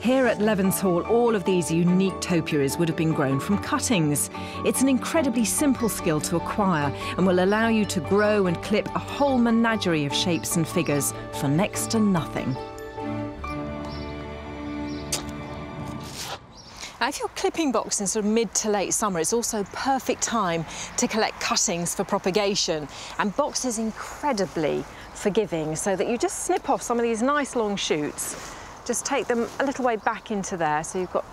Here at Levens Hall, all of these unique topiaries would have been grown from cuttings. It's an incredibly simple skill to acquire and will allow you to grow and clip a whole menagerie of shapes and figures for next to nothing. Now, if you're clipping box in sort of mid to late summer, it's also perfect time to collect cuttings for propagation. And box is incredibly forgiving, so that you just snip off some of these nice long shoots just take them a little way back into there so you've got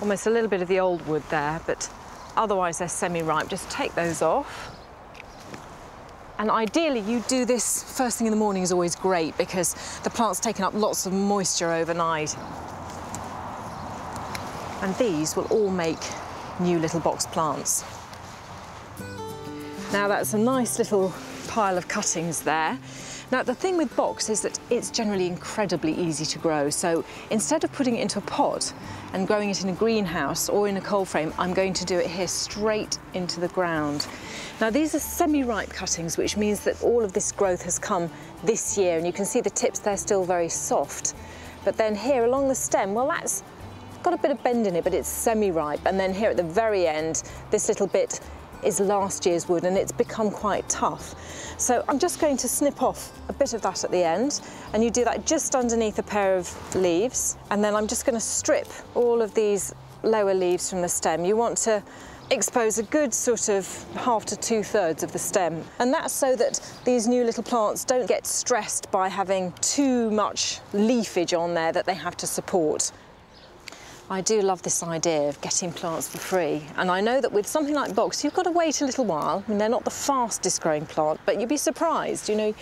almost a little bit of the old wood there, but otherwise they're semi-ripe. Just take those off. And ideally you do this first thing in the morning is always great because the plant's taken up lots of moisture overnight. And these will all make new little box plants. Now that's a nice little pile of cuttings there. Now, the thing with box is that it's generally incredibly easy to grow. So instead of putting it into a pot and growing it in a greenhouse or in a cold frame, I'm going to do it here straight into the ground. Now, these are semi-ripe cuttings, which means that all of this growth has come this year. And you can see the tips, they're still very soft. But then here along the stem, well, that's got a bit of bend in it, but it's semi-ripe. And then here at the very end, this little bit is last year's wood and it's become quite tough. So I'm just going to snip off a bit of that at the end and you do that just underneath a pair of leaves and then I'm just going to strip all of these lower leaves from the stem. You want to expose a good sort of half to two thirds of the stem. And that's so that these new little plants don't get stressed by having too much leafage on there that they have to support. I do love this idea of getting plants for free. And I know that with something like box, you've got to wait a little while. I mean, they're not the fastest growing plant, but you'd be surprised, you know,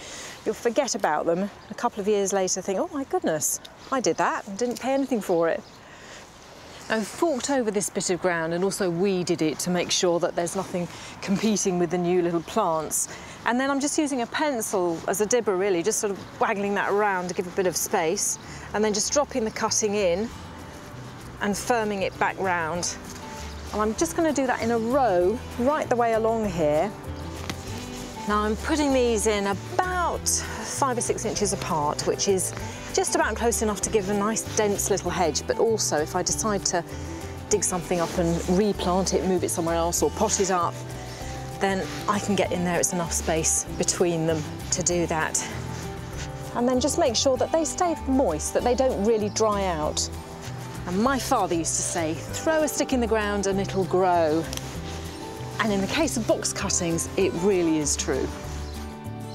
you'll forget about them. A couple of years later think, oh my goodness, I did that and didn't pay anything for it. I've forked over this bit of ground and also weeded it to make sure that there's nothing competing with the new little plants. And then I'm just using a pencil as a dibber really, just sort of waggling that around to give a bit of space and then just dropping the cutting in and firming it back round. And I'm just going to do that in a row right the way along here. Now I'm putting these in about five or six inches apart, which is just about close enough to give a nice dense little hedge, but also if I decide to dig something up and replant it, move it somewhere else or pot it up, then I can get in there, it's enough space between them to do that. And then just make sure that they stay moist, that they don't really dry out. And my father used to say, throw a stick in the ground and it'll grow. And in the case of box cuttings, it really is true.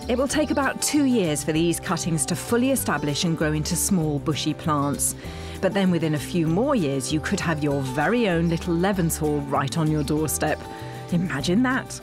It will take about two years for these cuttings to fully establish and grow into small bushy plants. But then within a few more years, you could have your very own little Levens Hall right on your doorstep. Imagine that.